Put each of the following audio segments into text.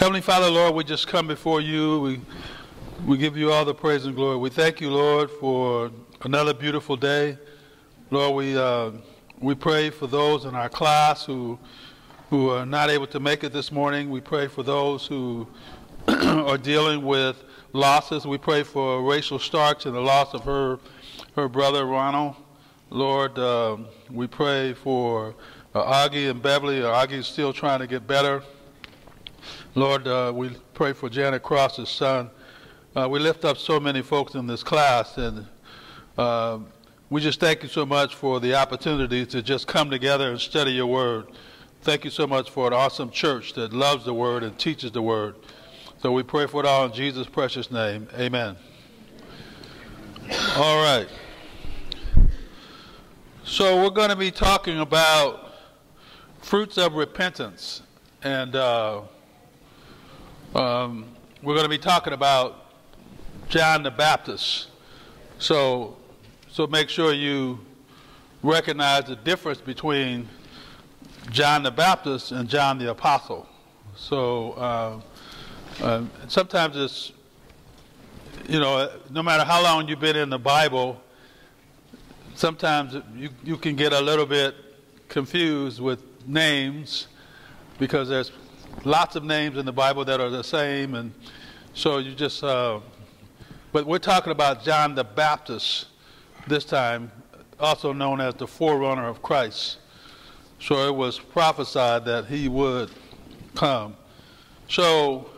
Heavenly Father, Lord, we just come before you. We, we give you all the praise and glory. We thank you, Lord, for another beautiful day. Lord, we, uh, we pray for those in our class who, who are not able to make it this morning. We pray for those who are dealing with losses. We pray for Rachel Starks and the loss of her, her brother, Ronald. Lord, uh, we pray for uh, Augie and Beverly. Augie's still trying to get better. Lord, uh, we pray for Janet Cross's son. Uh, we lift up so many folks in this class, and uh, we just thank you so much for the opportunity to just come together and study your word. Thank you so much for an awesome church that loves the word and teaches the word. So we pray for it all in Jesus' precious name. Amen. All right. So we're going to be talking about fruits of repentance. And uh, um, we're going to be talking about John the Baptist. So, so make sure you recognize the difference between John the Baptist and John the Apostle. So uh, uh, sometimes it's, you know, no matter how long you've been in the Bible, sometimes you, you can get a little bit confused with names because there's lots of names in the Bible that are the same, and so you just. Uh, but we're talking about John the Baptist this time, also known as the forerunner of Christ. So it was prophesied that he would come. So,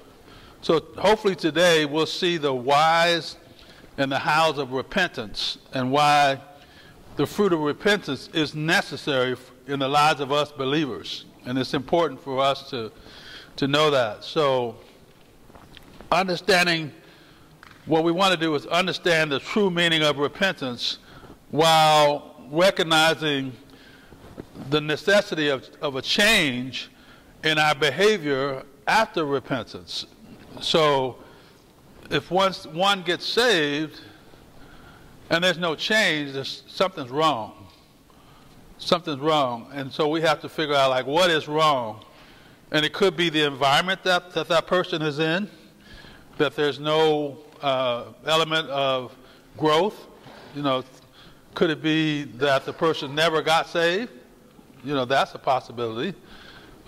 so hopefully today we'll see the whys and the hows of repentance and why the fruit of repentance is necessary in the lives of us believers. And it's important for us to to know that. So, understanding what we want to do is understand the true meaning of repentance while recognizing the necessity of, of a change in our behavior after repentance. So, if once one gets saved and there's no change, there's, something's wrong. Something's wrong. And so we have to figure out, like, what is wrong? And it could be the environment that that, that person is in, that there's no uh, element of growth. You know, could it be that the person never got saved? You know, that's a possibility.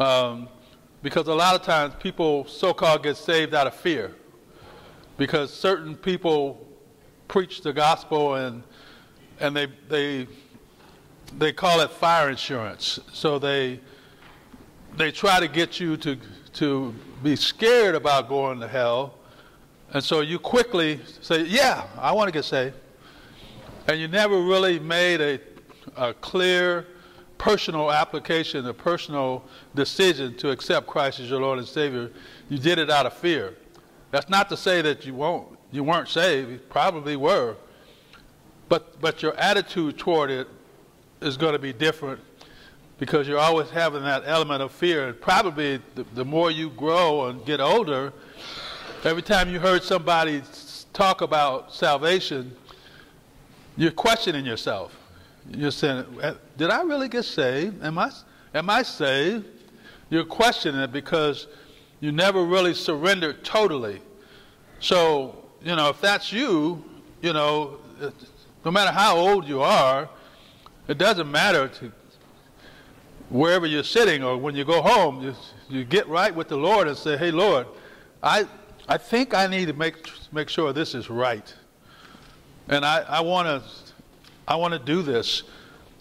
Um, because a lot of times people so-called get saved out of fear because certain people preach the gospel and and they they they call it fire insurance so they they try to get you to, to be scared about going to hell. And so you quickly say, Yeah, I want to get saved. And you never really made a, a clear personal application, a personal decision to accept Christ as your Lord and Savior. You did it out of fear. That's not to say that you won't you weren't saved, you probably were. But but your attitude toward it is going to be different because you're always having that element of fear. And probably the, the, more you grow and get older, every time you heard somebody talk about salvation, you're questioning yourself. You're saying, uh, "Did I really get saved? Am I am I saved?" You're questioning it because you never really surrendered totally. So you know, if that's you, you know, no matter how old you are, it doesn't matter to wherever you're sitting or when you go home, you, you get right with the Lord and say, hey, Lord, I, I think I need to make, make sure this is right. And I, I want to I wanna do this.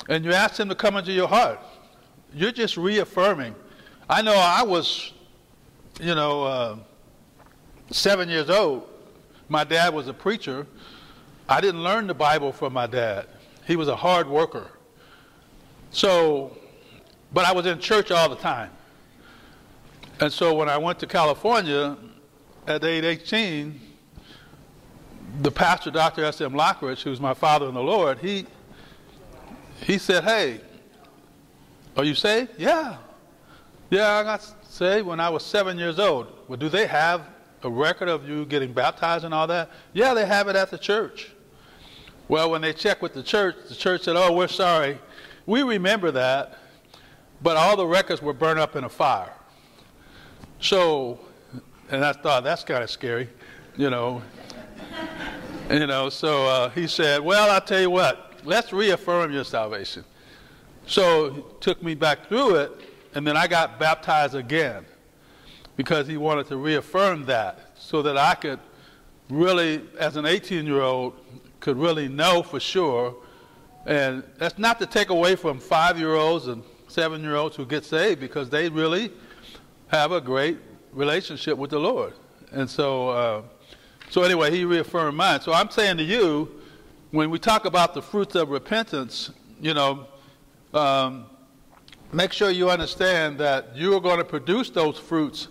And you ask Him to come into your heart. You're just reaffirming. I know I was, you know, uh, seven years old. My dad was a preacher. I didn't learn the Bible from my dad. He was a hard worker. So but I was in church all the time. And so when I went to California at age 18, the pastor, Dr. S.M. Lockridge, who's my father in the Lord, he, he said, Hey, are you saved? Yeah. Yeah, I got saved when I was seven years old. Well, do they have a record of you getting baptized and all that? Yeah, they have it at the church. Well, when they checked with the church, the church said, Oh, we're sorry. We remember that, but all the records were burned up in a fire. So And I thought, that's kind of scary, you know. you know, so uh, he said, well, I'll tell you what, let's reaffirm your salvation. So he took me back through it, and then I got baptized again because he wanted to reaffirm that so that I could really, as an 18 year old, could really know for sure. And that's not to take away from five year olds and seven year olds who get saved because they really have a great relationship with the Lord. And so, uh, so anyway, he reaffirmed mine. So I'm saying to you, when we talk about the fruits of repentance, you know, um, make sure you understand that you are going to produce those fruits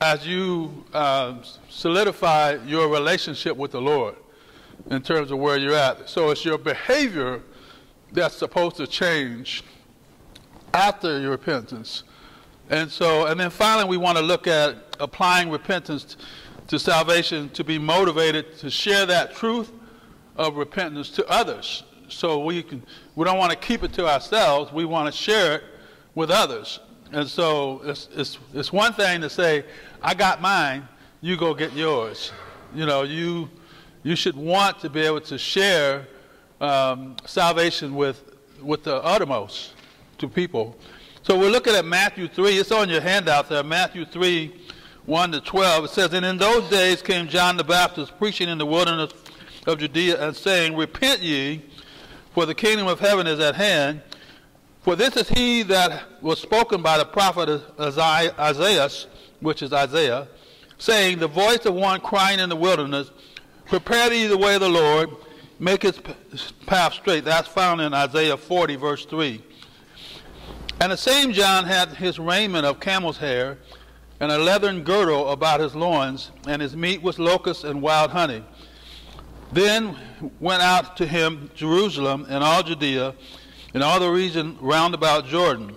as you uh, solidify your relationship with the Lord in terms of where you're at. So it's your behavior that's supposed to change after your repentance. And so, and then finally, we want to look at applying repentance to salvation to be motivated to share that truth of repentance to others. So we can, we don't want to keep it to ourselves. We want to share it with others. And so it's, it's, it's one thing to say, I got mine, you go get yours. You know, you, you should want to be able to share um, salvation with, with the uttermost to people. So we're looking at Matthew 3. It's on your handout there, Matthew 3, 1 to 12. It says, And in those days came John the Baptist preaching in the wilderness of Judea and saying, Repent ye, for the kingdom of heaven is at hand. For this is he that was spoken by the prophet Isaiah, which is Isaiah, saying, The voice of one crying in the wilderness, Prepare ye the way of the Lord, make his path straight. That's found in Isaiah 40, verse 3. And the same John had his raiment of camel's hair, and a leathern girdle about his loins, and his meat was locusts and wild honey. Then went out to him Jerusalem and all Judea, and all the region round about Jordan,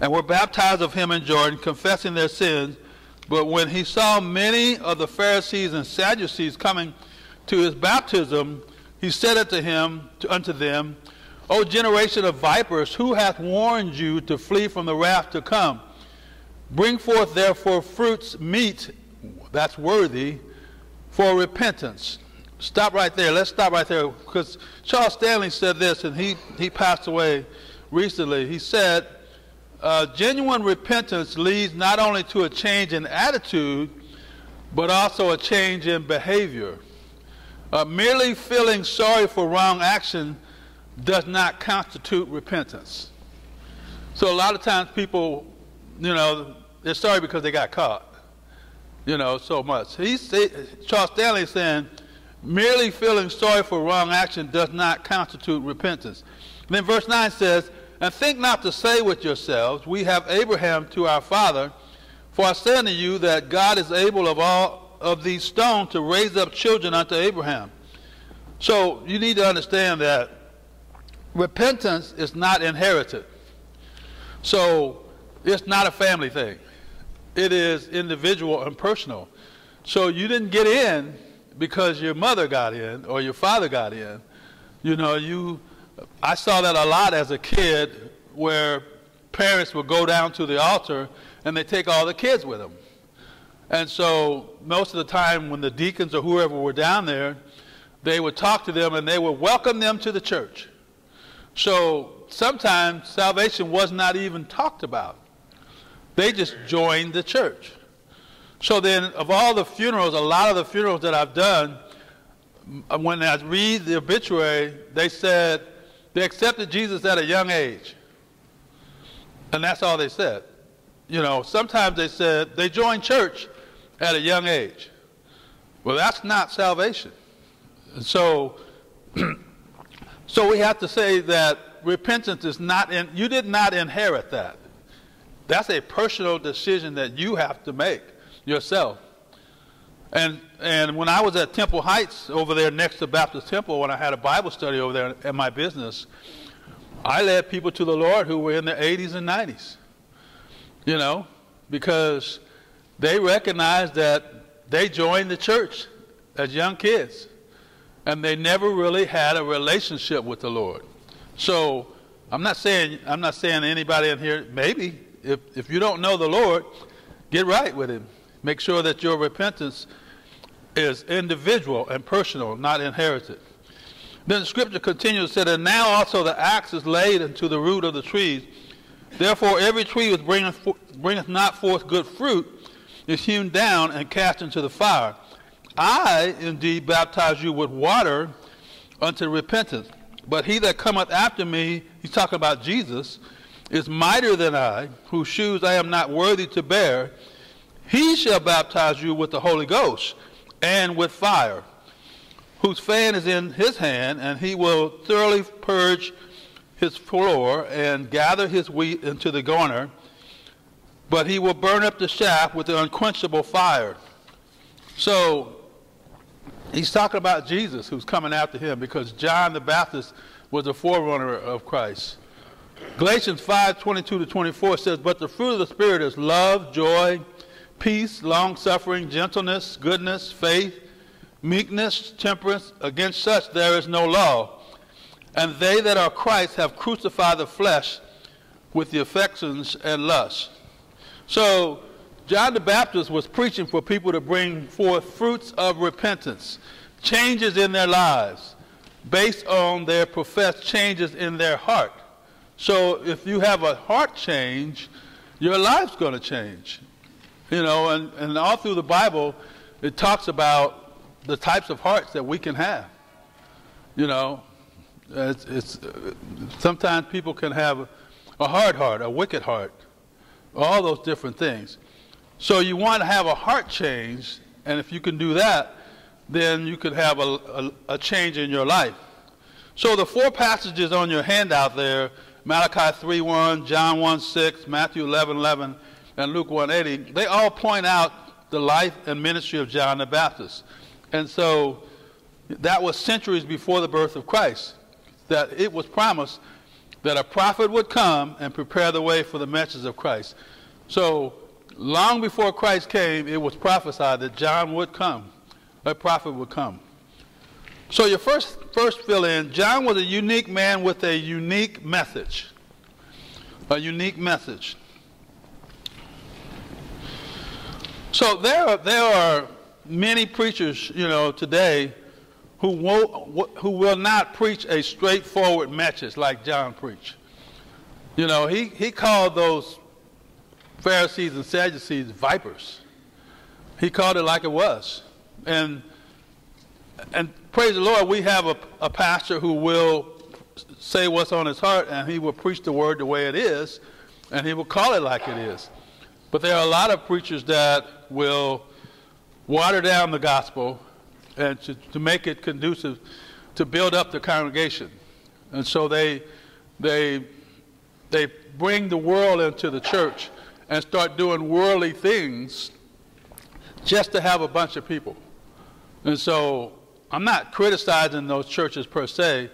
and were baptized of him in Jordan, confessing their sins. But when he saw many of the Pharisees and Sadducees coming to his baptism, he said unto him to, unto them, O generation of vipers, who hath warned you to flee from the wrath to come? Bring forth therefore fruits meet, that's worthy, for repentance. Stop right there. Let's stop right there because Charles Stanley said this, and he, he passed away recently. He said, uh, genuine repentance leads not only to a change in attitude, but also a change in behavior. Uh, merely feeling sorry for wrong action does not constitute repentance. So a lot of times people, you know, they're sorry because they got caught, you know, so much. He's, Charles Stanley is saying, Merely feeling sorry for wrong action does not constitute repentance. And then verse 9 says, And think not to say with yourselves, We have Abraham to our father. For I say unto you that God is able of all of these stones to raise up children unto Abraham. So you need to understand that repentance is not inherited. So it's not a family thing. It is individual and personal. So you didn't get in because your mother got in or your father got in. You know, you, I saw that a lot as a kid where parents would go down to the altar and they take all the kids with them. And so most of the time when the deacons or whoever were down there, they would talk to them and they would welcome them to the church. So sometimes salvation was not even talked about. They just joined the church. So then, of all the funerals, a lot of the funerals that I've done, when I read the obituary, they said they accepted Jesus at a young age. And that's all they said. You know, sometimes they said they joined church at a young age. Well, that's not salvation. So, so we have to say that repentance is not in, you did not inherit that. That's a personal decision that you have to make yourself. And, and when I was at Temple Heights over there next to Baptist Temple, when I had a Bible study over there at my business, I led people to the Lord who were in their 80s and 90s. You know, because they recognized that they joined the church as young kids and they never really had a relationship with the Lord. So I'm not saying I'm not saying anybody in here maybe if if you don't know the Lord, get right with him Make sure that your repentance is individual and personal, not inherited. Then the scripture continues, said, And now also the axe is laid into the root of the trees. Therefore every tree which bringeth, bringeth not forth good fruit is hewn down and cast into the fire. I indeed baptize you with water unto repentance. But he that cometh after me, he's talking about Jesus, is mightier than I, whose shoes I am not worthy to bear. He shall baptize you with the Holy Ghost and with fire, whose fan is in his hand, and he will thoroughly purge his floor and gather his wheat into the garner, but he will burn up the shaft with the unquenchable fire. So he's talking about Jesus who's coming after him because John the Baptist was a forerunner of Christ. Galatians 5 22 to 24 says, But the fruit of the Spirit is love, joy, peace, long suffering, gentleness, goodness, faith, meekness, temperance. Against such there is no law. And they that are Christ have crucified the flesh with the affections and lusts. So, John the Baptist was preaching for people to bring forth fruits of repentance, changes in their lives, based on their professed changes in their heart. So, if you have a heart change, your life's going to change. You know, and, and all through the Bible, it talks about the types of hearts that we can have. You know, it's, it's sometimes people can have a hard heart, a wicked heart, all those different things. So you want to have a heart change, and if you can do that, then you could have a, a, a change in your life. So the four passages on your handout there, Malachi 3.1, John 1.6, Matthew 11.11, and Luke 1.80, they all point out the life and ministry of John the Baptist. And so that was centuries before the birth of Christ, that it was promised that a prophet would come and prepare the way for the message of Christ. So long before Christ came, it was prophesied that John would come, a prophet would come. So your first, first fill in, John was a unique man with a unique message. A unique message. So there are, there are many preachers, you know, today who, won't, who will not preach a straightforward message like John preached. You know, he, he called those Pharisees and Sadducees vipers. He called it like it was. And, and praise the Lord, we have a, a pastor who will say what's on his heart and he will preach the word the way it is and he will call it like it is. But there are a lot of preachers that will water down the gospel and to, to make it conducive to build up the congregation. And so they, they, they bring the world into the church and start doing worldly things just to have a bunch of people. And so I'm not criticizing those churches per se,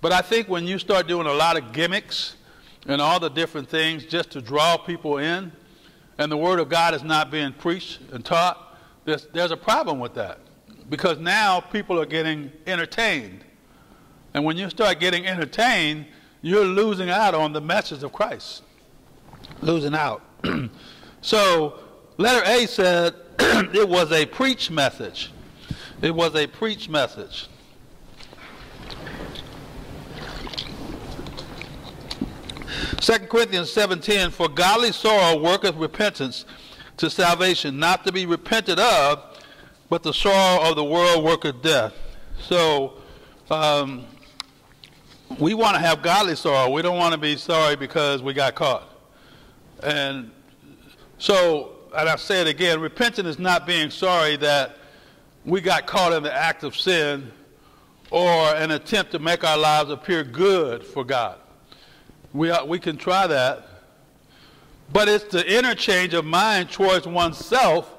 but I think when you start doing a lot of gimmicks and all the different things just to draw people in, and the Word of God is not being preached and taught, there's, there's a problem with that. Because now people are getting entertained. And when you start getting entertained, you're losing out on the message of Christ. Losing out. so, letter A said it was a preach message. It was a preach message. Second Corinthians 7.10, For godly sorrow worketh repentance to salvation, not to be repented of, but the sorrow of the world worketh death. So um, we want to have godly sorrow. We don't want to be sorry because we got caught. And so, and I say it again, repentance is not being sorry that we got caught in the act of sin or an attempt to make our lives appear good for God. We, are, we can try that. But it's the interchange of mind towards oneself,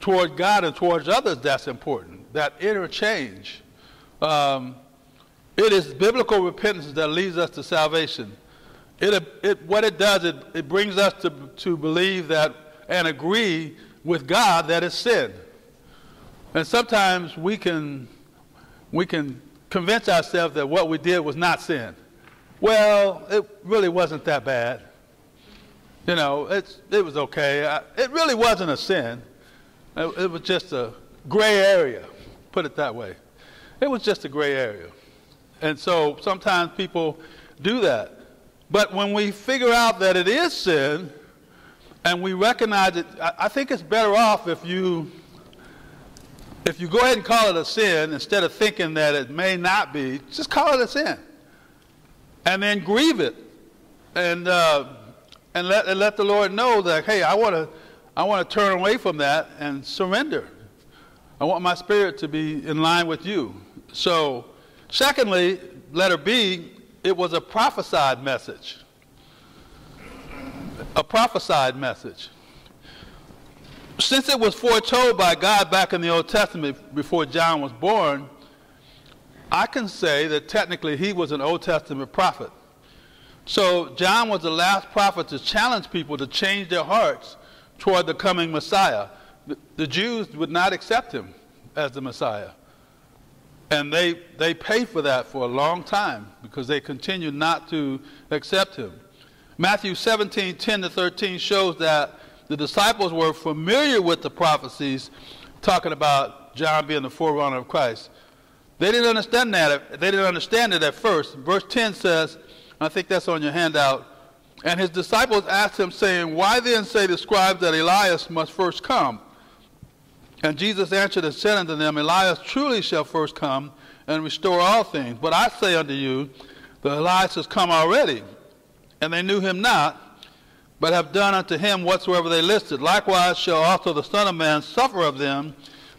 toward God, and towards others that's important. That interchange. Um, it is biblical repentance that leads us to salvation. It, it, what it does, it, it brings us to, to believe that and agree with God that it's sin. And sometimes we can, we can convince ourselves that what we did was not sin. Well, it really wasn't that bad. You know, it's, it was okay. I, it really wasn't a sin. It, it was just a gray area, put it that way. It was just a gray area. And so sometimes people do that. But when we figure out that it is sin, and we recognize it, I, think it's better off if you if you go ahead and call it a sin instead of thinking that it may not be, just call it a sin, and then grieve it, and uh, and let and let the Lord know that hey, I want to I want to turn away from that and surrender. I want my spirit to be in line with you. So, secondly, letter B, it was a prophesied message. A prophesied message. Since it was foretold by God back in the Old Testament before John was born, I can say that technically he was an Old Testament prophet. So John was the last prophet to challenge people to change their hearts toward the coming Messiah. The, Jews would not accept him as the Messiah. And they, they paid for that for a long time because they continued not to accept him. Matthew 17, 10 to 13 shows that the disciples were familiar with the prophecies talking about John being the forerunner of Christ. They didn't understand that. They didn't understand it at first. Verse 10 says, I think that's on your handout, and his disciples asked him, saying, Why then say the scribes that Elias must first come? And Jesus answered and said unto them, Elias truly shall first come and restore all things. But I say unto you, that Elias has come already, and they knew him not, but have done unto him whatsoever they listed. Likewise shall also the Son of Man suffer of them.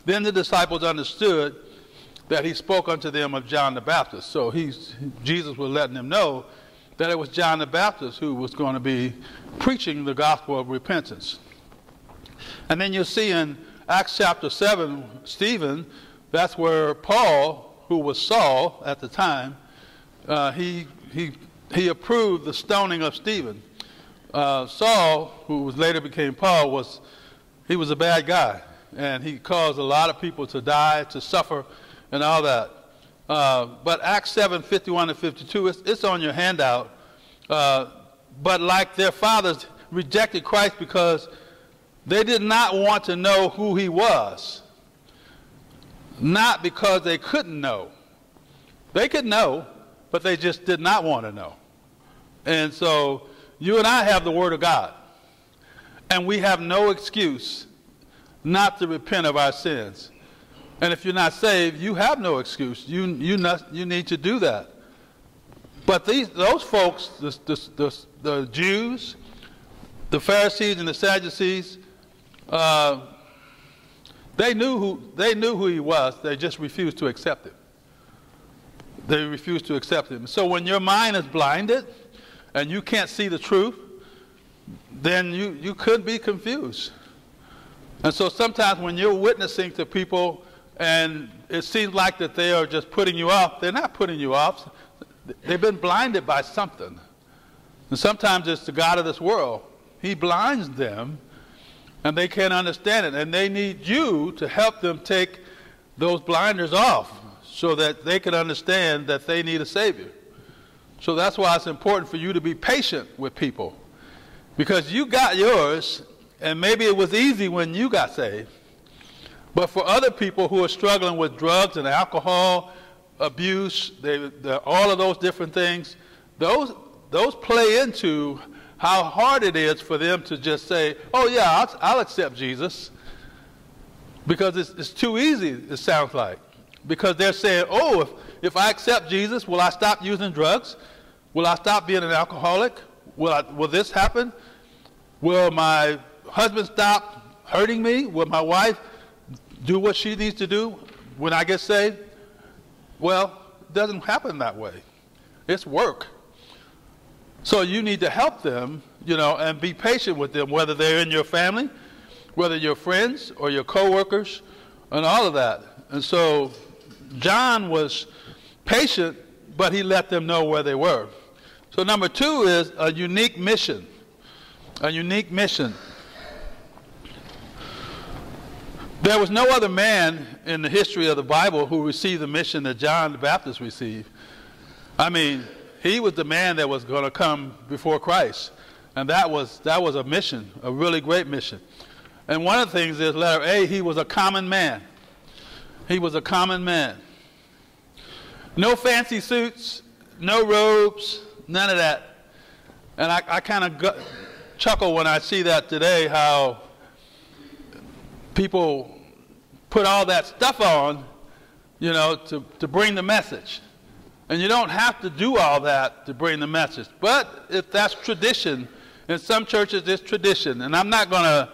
Then the disciples understood that he spoke unto them of John the Baptist. So he's, Jesus was letting them know that it was John the Baptist who was going to be preaching the gospel of repentance. And then you see in Acts chapter 7, Stephen, that's where Paul, who was Saul at the time, uh, he, he, he approved the stoning of Stephen. Uh, Saul, who was later became Paul, was he was a bad guy, and he caused a lot of people to die, to suffer, and all that. Uh, but Acts 7, 51 and 52, it's, it's on your handout. Uh, but like their fathers rejected Christ because they did not want to know who he was. Not because they couldn't know. They could know, but they just did not want to know. And so you and I have the Word of God. And we have no excuse not to repent of our sins. And if you're not saved, you have no excuse. You, you, not, you need to do that. But these, those folks, the, the, the, the Jews, the Pharisees, and the Sadducees, uh, they knew who they knew who he was. They just refused to accept him. They refused to accept him. So when your mind is blinded and you can't see the truth, then you, you could be confused. And so sometimes when you're witnessing to people and it seems like that they are just putting you off, they're not putting you off. They've been blinded by something. And sometimes it's the God of this world. He blinds them and they can't understand it. And they need you to help them take those blinders off so that they can understand that they need a Savior. So that's why it's important for you to be patient with people. Because you got yours, and maybe it was easy when you got saved. But for other people who are struggling with drugs and alcohol abuse, they, all of those different things, those, those play into how hard it is for them to just say, oh, yeah, I'll, I'll accept Jesus. Because it's, it's too easy, it sounds like. Because they're saying, oh, if, if I accept Jesus, will I stop using drugs? Will I stop being an alcoholic? Will, I, will this happen? Will my husband stop hurting me? Will my wife do what she needs to do when I get saved? Well, it doesn't happen that way. It's work. So you need to help them, you know, and be patient with them, whether they're in your family, whether your friends or your coworkers, and all of that. And so John was patient, but he let them know where they were. So number two is a unique mission. A unique mission. There was no other man in the history of the Bible who received the mission that John the Baptist received. I mean, he was the man that was going to come before Christ. And that was, that was a mission, a really great mission. And one of the things is, letter A, he was a common man. He was a common man. No fancy suits, no robes, none of that. And I, I kind of chuckle when I see that today, how people put all that stuff on, you know, to, to bring the message. And you don't have to do all that to bring the message. But if that's tradition, in some churches it's tradition. And I'm not going to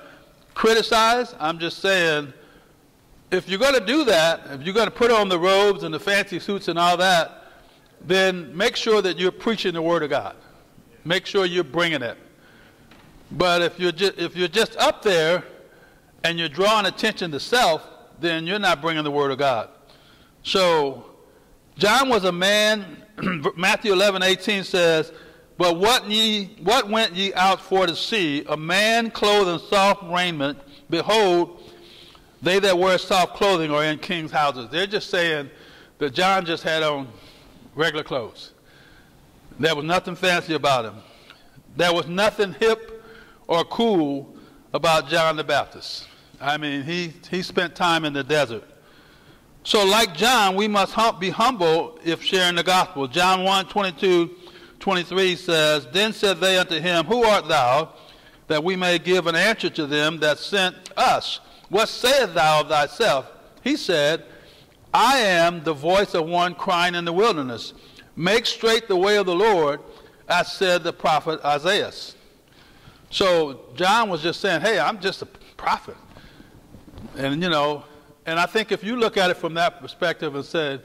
criticize, I'm just saying if you're going to do that, if you're going to put on the robes and the fancy suits and all that, then make sure that you're preaching the Word of God. Make sure you're bringing it. But if you're just, if you're just up there and you're drawing attention to self, then you're not bringing the Word of God. So, John was a man, Matthew 11, 18 says, But what, ye, what went ye out for to see? A man clothed in soft raiment. Behold, they that wear soft clothing are in king's houses. They're just saying that John just had on regular clothes. There was nothing fancy about him. There was nothing hip or cool about John the Baptist. I mean, he, he spent time in the desert. So, like John, we must hum- be humble if sharing the gospel. John 1 22, 23 says, Then said they unto him, Who art thou? That we may give an answer to them that sent us. What sayest thou of thyself? He said, I am the voice of one crying in the wilderness. Make straight the way of the Lord, as said the prophet Isaiah. So John was just saying, hey, I'm just a prophet. And, you know, and I think if you look at it from that perspective and said,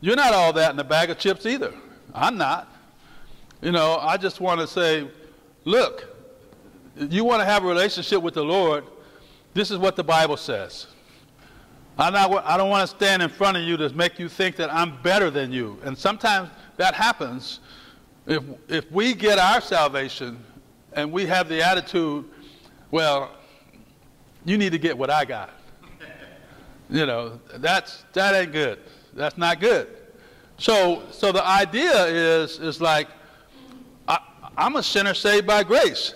you're not all that in a bag of chips either. I'm not. You know, I just want to say, look, you want to have a relationship with the Lord, this is what the Bible says. I'm not, I don't want to stand in front of you to make you think that I'm better than you. And sometimes that happens if, if we get our salvation and we have the attitude, well, you need to get what I got. You know, that's, that ain't good. That's not good. So, so the idea is, is like, I, I'm a sinner saved by grace.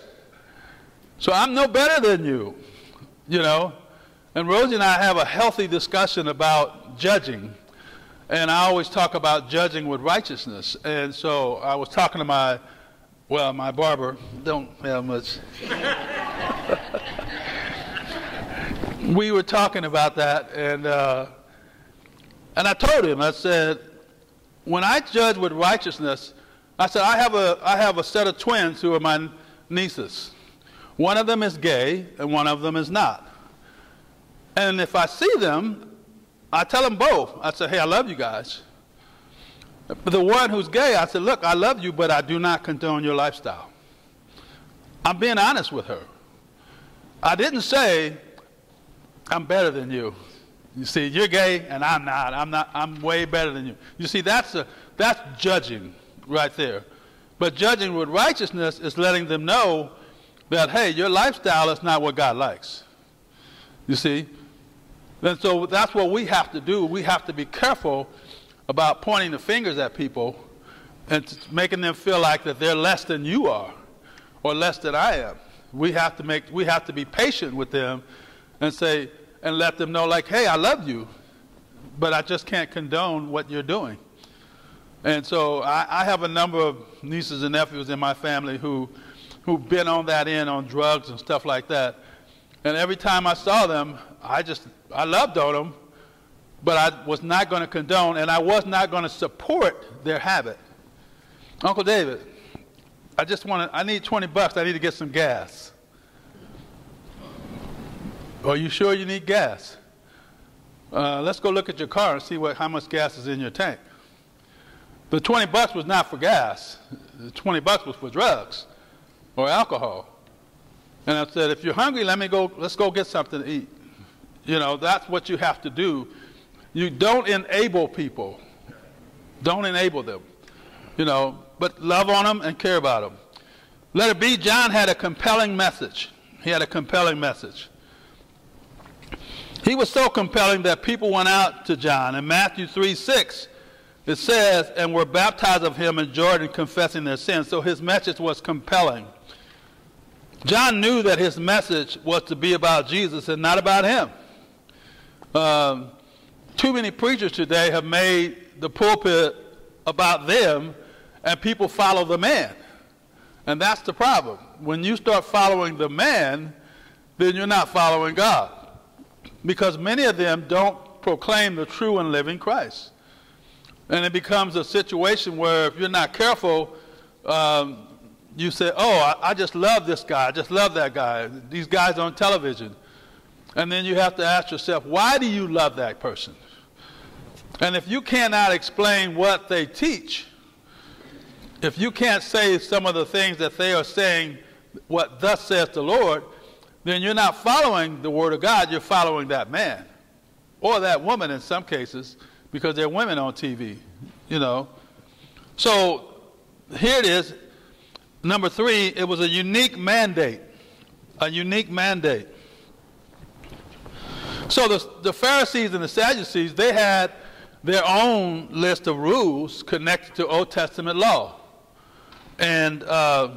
So I'm no better than you you know. And Rosie and I have a healthy discussion about judging. And I always talk about judging with righteousness. And so I was talking to my, well, my barber, don't have much. we were talking about that, and, uh, and I told him, I said, when I judge with righteousness, I said, I have a, I have a set of twins who are my nieces. One of them is gay and one of them is not. And if I see them, I tell them both. I say, hey, I love you guys. But the one who's gay, I said, look, I love you, but I do not condone your lifestyle. I'm being honest with her. I didn't say, I'm better than you. You see, you're gay and I'm not. I'm not. I'm way better than you. You see, that's a, that's judging right there. But judging with righteousness is letting them know that, hey, your lifestyle is not what God likes. You see? And so that's what we have to do. We have to be careful about pointing the fingers at people and making them feel like that they're less than you are or less than I am. We have to make we have to be patient with them and say and let them know like, hey, I love you, but I just can't condone what you're doing. And so I, I have a number of nieces and nephews in my family who who've been on that end on drugs and stuff like that. And every time I saw them, I just, I loved on them, but I was not going to condone and I was not going to support their habit. Uncle David, I just want to, I need 20 bucks. I need to get some gas. Are you sure you need gas? Uh, let's go look at your car and see what, how much gas is in your tank. The 20 bucks was not for gas. The 20 bucks was for drugs or alcohol. And I said, if you're hungry, let me go, let's go get something to eat. You know, that's what you have to do. You don't enable people. Don't enable them. You know, but love on them and care about them. Let it be, John had a compelling message. He had a compelling message. He was so compelling that people went out to John. In Matthew 3 6, it says, and were baptized of him in Jordan, confessing their sins. So his message was compelling. John knew that his message was to be about Jesus and not about him. Um, too many preachers today have made the pulpit about them, and people follow the man. And that's the problem. When you start following the man, then you're not following God. Because many of them don't proclaim the true and living Christ. And it becomes a situation where if you're not careful, um, you say, oh, I, I, just love this guy. I just love that guy. These guys on television. And then you have to ask yourself, why do you love that person? And if you cannot explain what they teach, if you can't say some of the things that they are saying, what thus says the Lord, then you're not following the Word of God, you're following that man. Or that woman in some cases, because they're women on TV, you know. So here it is. Number three, it was a unique mandate. A unique mandate. So the, the Pharisees and the Sadducees, they had their own list of rules connected to Old Testament law. And uh,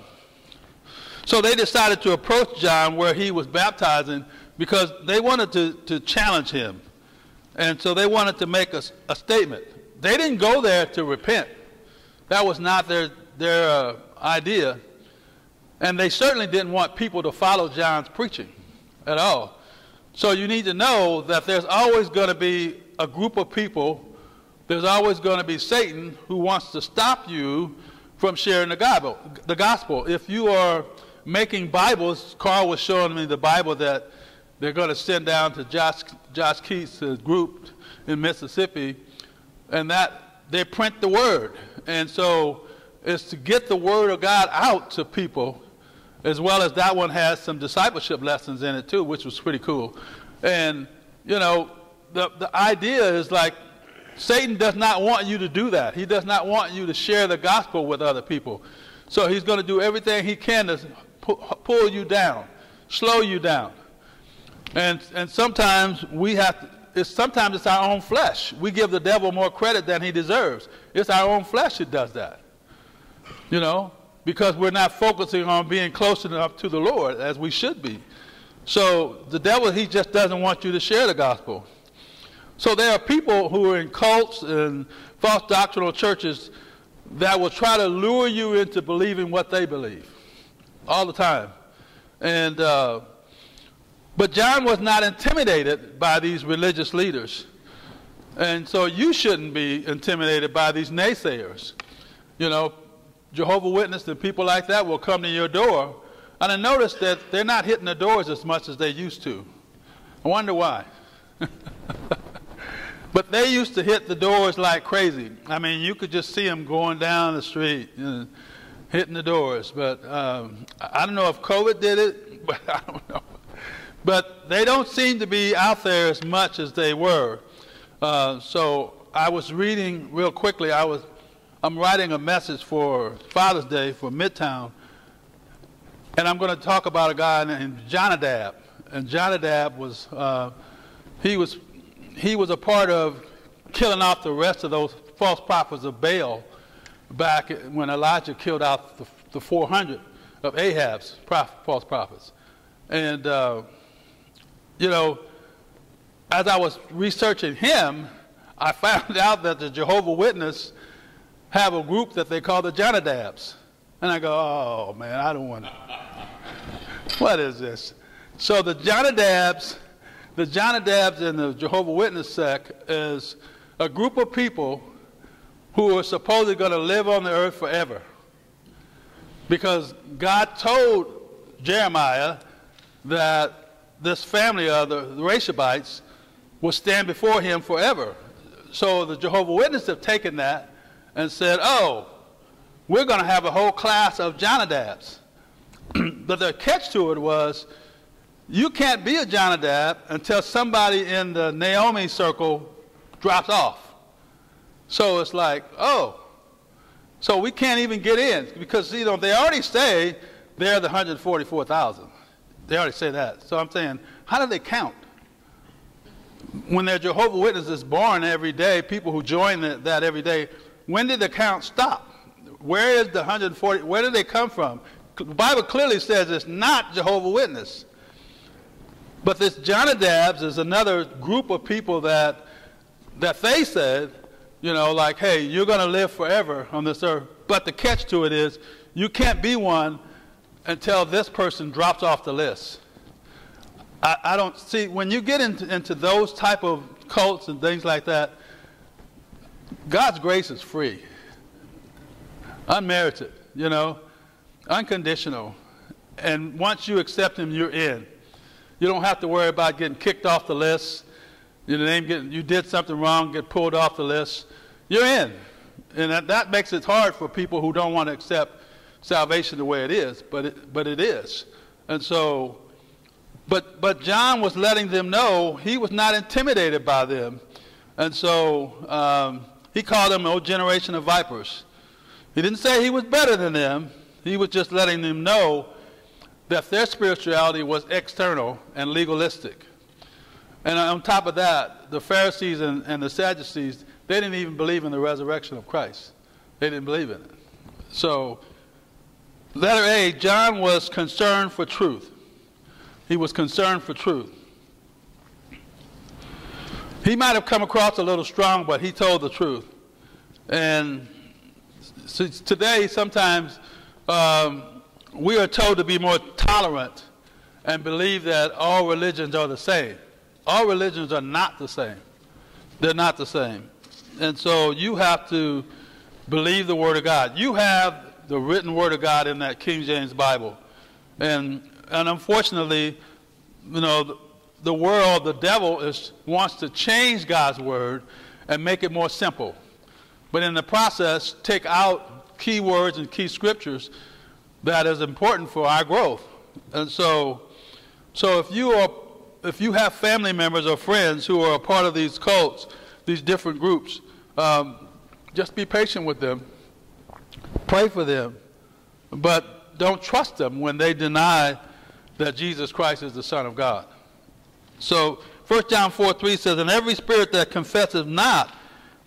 so they decided to approach John where he was baptizing because they wanted to, to challenge him. And so they wanted to make a, a statement. They didn't go there to repent. That was not their, their uh, idea. And they certainly didn't want people to follow John's preaching at all. So you need to know that there's always going to be a group of people, there's always going to be Satan who wants to stop you from sharing the gospel. The gospel. If you are making Bibles, Carl was showing me the Bible that they're going to send down to Josh, Josh Keats' uh, group in Mississippi, and that they print the word. And so it's to get the word of God out to people, as well as that one has some discipleship lessons in it too, which was pretty cool. And, you know, the, the idea is like Satan does not want you to do that. He does not want you to share the gospel with other people. So he's going to do everything he can to pull you down, slow you down. And, and sometimes we have to, it's, sometimes it's our own flesh. We give the devil more credit than he deserves. It's our own flesh that does that. You know, because we're not focusing on being close enough to the Lord as we should be. So the devil, he just doesn't want you to share the gospel. So there are people who are in cults and false doctrinal churches that will try to lure you into believing what they believe all the time. And uh, but John was not intimidated by these religious leaders. And so you shouldn't be intimidated by these naysayers. You know, Jehovah Witness and people like that will come to your door. And I noticed that they're not hitting the doors as much as they used to. I wonder why. but they used to hit the doors like crazy. I mean, you could just see them going down the street, you know, hitting the doors. But um, I don't know if COVID did it, but I don't know. But they don't seem to be out there as much as they were. Uh, so I was reading real quickly. I was, I'm writing a message for Father's Day for Midtown, and I'm going to talk about a guy named Jonadab. And Jonadab was, uh, he was, he was a part of killing off the rest of those false prophets of Baal back when Elijah killed out the, the 400 of Ahab's false prophets. And uh, you know, as I was researching him, I found out that the Jehovah Witness have a group that they call the Jonadabs. And I go, oh man, I don't want to. what is this? So the Jonadabs, the Jonadabs in the Jehovah Witness sect is a group of people who are supposedly going to live on the earth forever. Because God told Jeremiah that this family of the, Rechabites will stand before him forever. So the Jehovah Witnesses have taken that and said, oh, we're going to have a whole class of Jonadabs. but the catch to it was, you can't be a Jonadab until somebody in the Naomi circle drops off. So it's like, oh, so we can't even get in because you know they already say they're the 144,000. They already say that. So I'm saying, how do they count? When they're Jehovah Witnesses born every day, people who join that, every day, when did the count stop? Where is the 140? Where did they come from? The Bible clearly says it's not Jehovah Witness. But this Jonadabs is another group of people that that they said, you know, like, hey, you're going to live forever on this earth. But the catch to it is, you can't be one until this person drops off the list. I, I don't see when you get into, into those type of cults and things like that. God's grace is free, unmerited, you know, unconditional, and once you accept Him, you're in. You don't have to worry about getting kicked off the list. Your name getting, you did something wrong, get pulled off the list. You're in, and that, that makes it hard for people who don't want to accept salvation the way it is, but it, but it is, and so but, but John was letting them know he was not intimidated by them. And so um, he called them old generation of vipers. He didn't say he was better than them. He was just letting them know that their spirituality was external and legalistic. And on top of that, the Pharisees and, and the Sadducees, they didn't even believe in the resurrection of Christ. They didn't believe in it. So, letter A, John was concerned for truth. He was concerned for truth. He might have come across a little strong, but he told the truth. And today, sometimes um, we are told to be more tolerant and believe that all religions are the same. All religions are not the same. They're not the same. And so you have to believe the Word of God. You have the written Word of God in that King James Bible. And and unfortunately, you know, the, the world, the devil, is, wants to change God's word and make it more simple. But in the process, take out key words and key scriptures that is important for our growth. And so, so if you are, if you have family members or friends who are a part of these cults, these different groups, um, just be patient with them, pray for them, but don't trust them when they deny that Jesus Christ is the Son of God. So 1 John 4 3 says, And every spirit that confesses not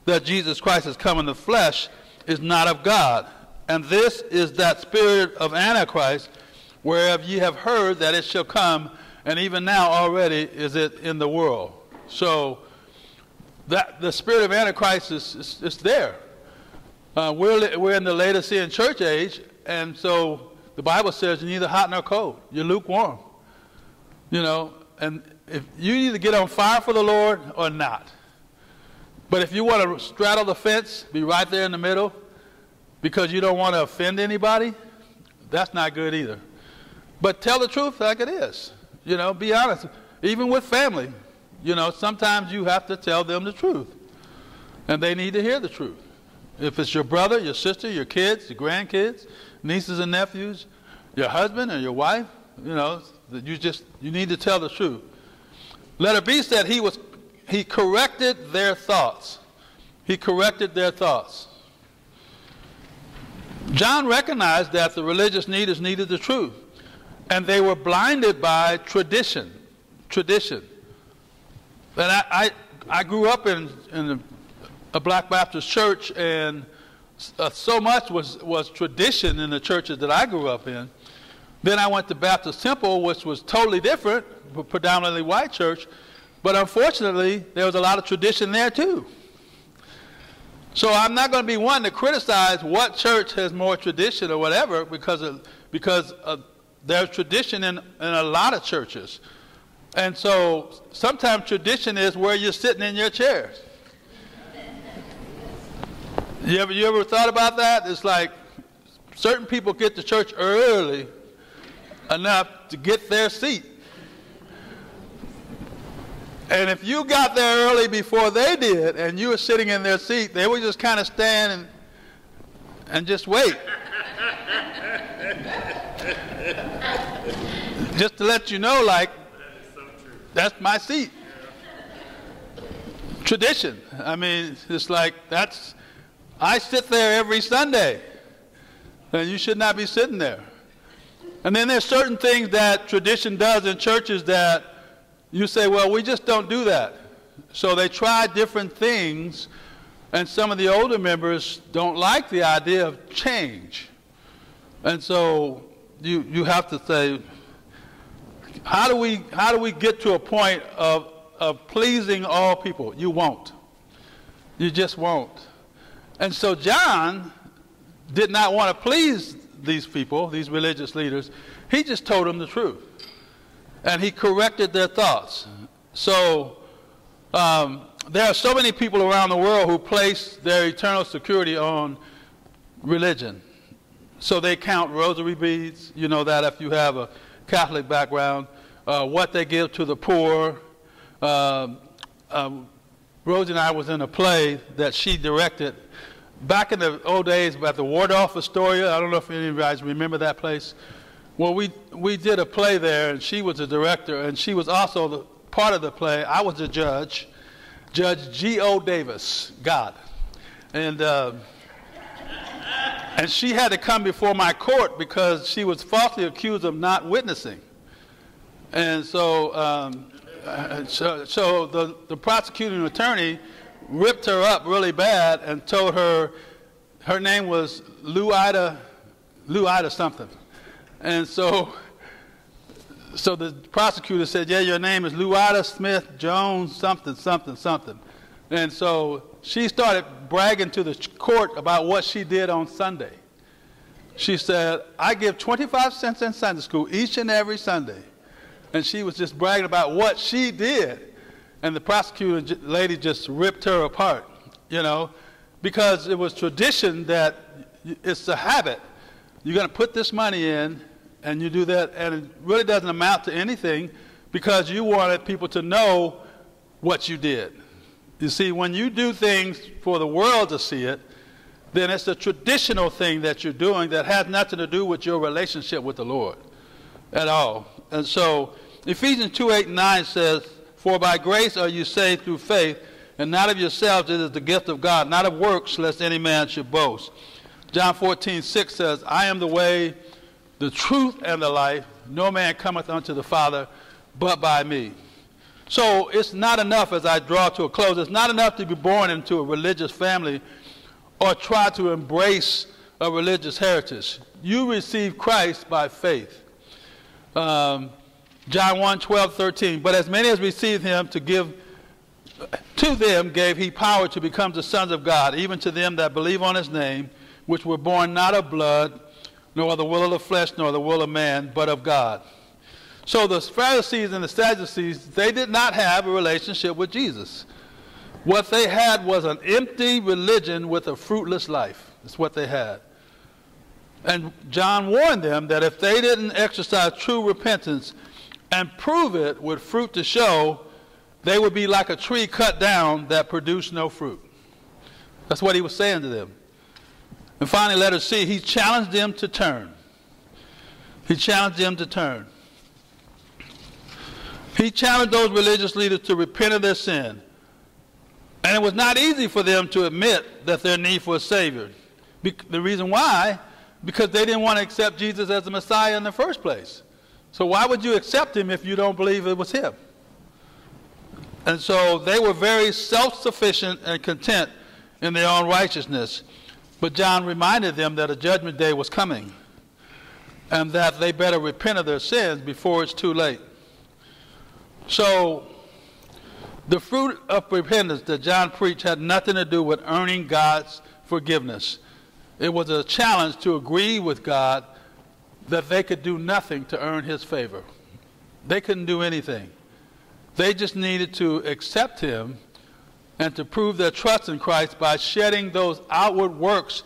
that Jesus Christ has come in the flesh is not of God. And this is that spirit of Antichrist, whereof ye have heard that it shall come, and even now already is it in the world. So that the spirit of Antichrist is, is, is there. Uh, we're, we're in the Laodicean church age, and so the Bible says you're neither hot nor cold. You're lukewarm. You know, and if you either get on fire for the Lord or not. But if you want to straddle the fence, be right there in the middle, because you don't want to offend anybody, that's not good either. But tell the truth like it is. You know, be honest. Even with family, you know, sometimes you have to tell them the truth. And they need to hear the truth. If it's your brother, your sister, your kids, your grandkids, nieces and nephews, your husband or your wife, you know, that you just you need to tell the truth. Letter B said he was he corrected their thoughts. He corrected their thoughts. John recognized that the religious leaders needed the truth, and they were blinded by tradition. Tradition. And I, I, I grew up in, in a Black Baptist church, and uh, so much was, was tradition in the churches that I grew up in. Then I went to Baptist Temple, which was totally different, predominantly white church, but unfortunately, there was a lot of tradition there too. So I'm not going to be one to criticize what church has more tradition or whatever because of, because of, there's tradition in, in a lot of churches. And so sometimes tradition is where you're sitting in your chairs. You ever, you ever thought about that? It's like certain people get to church early enough to get their seat. And if you got there early before they did and you were sitting in their seat, they would just kind of stand and, and just wait. just to let you know, like, that's my seat. Tradition. I mean, it's like, that's I sit there every Sunday, and you should not be sitting there. And then there's certain things that tradition does in churches that you say, well, we just don't do that. So they try different things, and some of the older members don't like the idea of change. And so you, you have to say, how do we, how do we get to a point of, of pleasing all people? You won't. You just won't. And so John did not want to please these people, these religious leaders. He just told them the truth. And he corrected their thoughts. So um, there are so many people around the world who place their eternal security on religion. So they count rosary beads, you know that if you have a Catholic background, uh, what they give to the poor. Uh, um, Rosie and I was in a play that she directed back in the old days at the Waldorf Astoria. I don't know if any of you guys remember that place. Well, we, we did a play there, and she was the director, and she was also the, part of the play. I was the judge, Judge G.O. Davis, God. And, uh, and she had to come before my court because she was falsely accused of not witnessing. And so, um, so, so the, the prosecuting attorney ripped her up really bad and told her her name was Lou Ida, Lou Ida something. And so, so the prosecutor said, yeah, your name is Louisa Smith Jones something, something, something. And so she started bragging to the court about what she did on Sunday. She said, I give 25 cents in Sunday school each and every Sunday. And she was just bragging about what she did. And the prosecutor lady just ripped her apart, you know, because it was tradition that it's a habit. You're going to put this money in, and you do that, and it really doesn't amount to anything because you wanted people to know what you did. You see, when you do things for the world to see it, then it's a traditional thing that you're doing that has nothing to do with your relationship with the Lord at all. And so Ephesians 2 8 and 9 says, For by grace are you saved through faith, and not of yourselves, it is the gift of God, not of works, lest any man should boast. John 14 6 says, I am the way, the truth, and the life. No man cometh unto the Father but by me. So it's not enough, as I draw to a close, it's not enough to be born into a religious family or try to embrace a religious heritage. You receive Christ by faith. Um, John 1 12, 13. But as many as received him to give to them gave he power to become the sons of God, even to them that believe on his name, which were born not of blood, nor the will of the flesh, nor the will of man, but of God. So the Pharisees and the Sadducees, they did not have a relationship with Jesus. What they had was an empty religion with a fruitless life. That's what they had. And John warned them that if they didn't exercise true repentance and prove it with fruit to show, they would be like a tree cut down that produced no fruit. That's what he was saying to them. And finally, let us see, he challenged them to turn. He challenged them to turn. He challenged those religious leaders to repent of their sin. And it was not easy for them to admit that their need for a Savior. Be the reason why, because they didn't want to accept Jesus as the Messiah in the first place. So why would you accept him if you don't believe it was him? And so they were very self-sufficient and content in their own righteousness. But John reminded them that a judgment day was coming and that they better repent of their sins before it's too late. So the fruit of repentance that John preached had nothing to do with earning God's forgiveness. It was a challenge to agree with God that they could do nothing to earn his favor. They couldn't do anything. They just needed to accept him and to prove their trust in Christ by shedding those outward works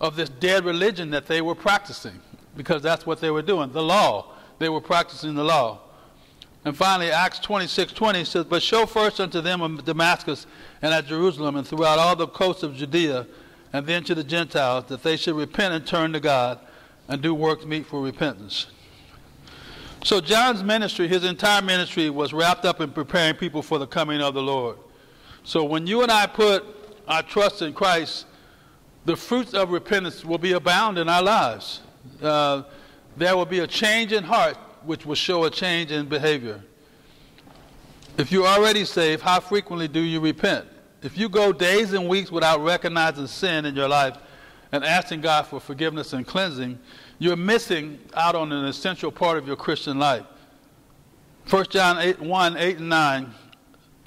of this dead religion that they were practicing, because that's what they were doing. The law. They were practicing the law. And finally, Acts 26 20 says, But show first unto them of Damascus and at Jerusalem and throughout all the coasts of Judea, and then to the Gentiles, that they should repent and turn to God and do works meet for repentance. So John's ministry, his entire ministry, was wrapped up in preparing people for the coming of the Lord. So when you and I put our trust in Christ, the fruits of repentance will be abound in our lives. Uh, there will be a change in heart, which will show a change in behavior. If you're already saved, how frequently do you repent? If you go days and weeks without recognizing sin in your life, and asking God for forgiveness and cleansing, you're missing out on an essential part of your Christian life. 1 John 8, 1, 8 and 9.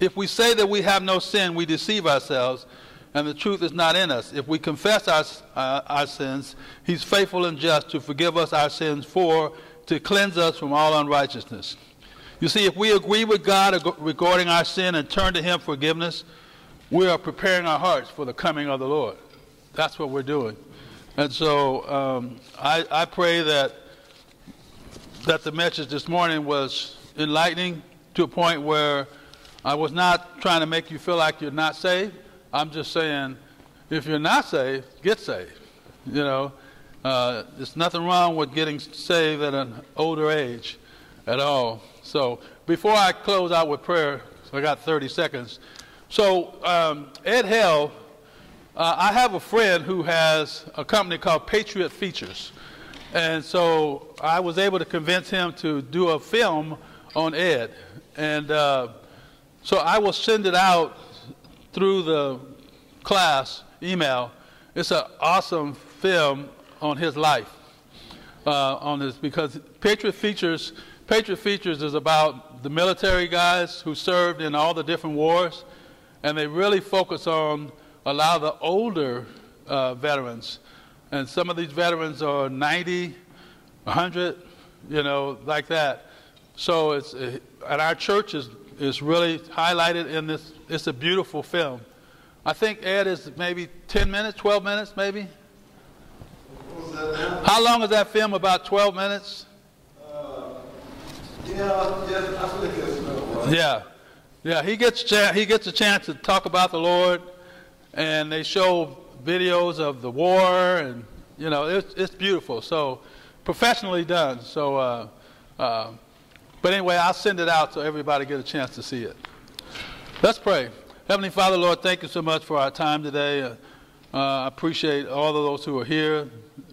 If we say that we have no sin, we deceive ourselves, and the truth is not in us. If we confess our, uh, our sins, he's faithful and just to forgive us our sins for, to cleanse us from all unrighteousness. You see, if we agree with God regarding our sin and turn to him for forgiveness, we are preparing our hearts for the coming of the Lord. That's what we're doing. And so um, I, I pray that that the message this morning was enlightening to a point where I was not trying to make you feel like you're not saved. I'm just saying, if you're not saved, get saved. You know, uh, there's nothing wrong with getting saved at an older age at all. So before I close out with prayer, so I got 30 seconds. So um, Ed Hell, uh, I have a friend who has a company called Patriot Features. And so I was able to convince him to do a film on Ed. And uh, so I will send it out through the class email. It's an awesome film on his life. Uh, on this because Patriot Features, Patriot Features is about the military guys who served in all the different wars, and they really focus on a lot of the older uh, veterans. And some of these veterans are 90, 100, you know, like that. So it's, and our church is, is really highlighted in this. It's a beautiful film. I think Ed is maybe 10 minutes, 12 minutes, maybe. How long is that film? About 12 minutes? Uh, yeah, yeah, I think it's Yeah. Yeah, he gets, he gets a chance to talk about the Lord, and they show videos of the war, and, you know, it's, it's beautiful. So, professionally done. So, uh, uh, but anyway, I'll send it out so everybody get a chance to see it. Let's pray. Heavenly Father, Lord, thank you so much for our time today. Uh, I appreciate all of those who are here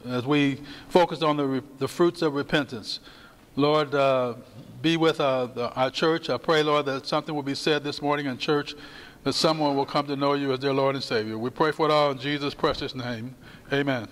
as we focus on the, the fruits of repentance. Lord, uh, be with uh, the, our church. I pray, Lord, that something will be said this morning in church, that someone will come to know you as their Lord and Savior. We pray for it all in Jesus' precious name. Amen.